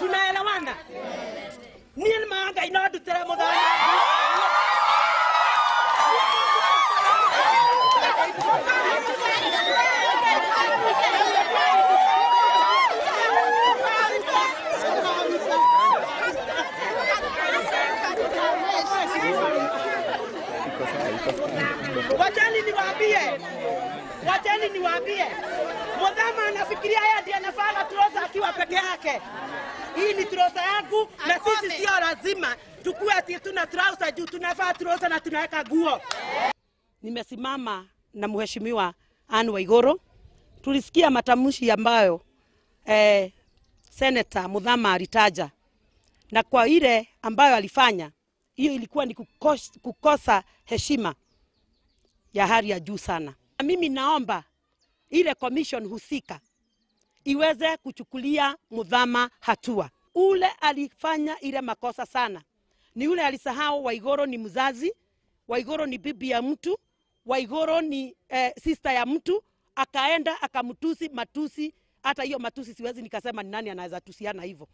tunaelewana? Mangai no ndutä muthanya wachani niwaambie. Wacheni niwaambie. Mudhama anafikiria yeye ndiye peke yake. Hii ni trosa yangu na sisi sio lazima. Tukue ati tuna trouser juu tunavaa trosa na tunaweka nguo. Nimesimama na mheshimiwa Anne Waiguru. Tulisikia matamshi ambayo eh, Senator Mudhama alitaja. Na kwa ile ambayo alifanya hiyo ilikuwa ni kukosa, kukosa heshima ya hali ya juu sana. Na mimi naomba ile commission husika iweze kuchukulia Mudhama hatua. Ule alifanya ile makosa sana ni ule alisahau Waigoro ni mzazi, Waigoro ni bibi ya mtu, Waigoro ni eh, sister ya mtu, akaenda akamtusi matusi. Hata hiyo matusi siwezi nikasema ni nani anaweza tusiana hivyo.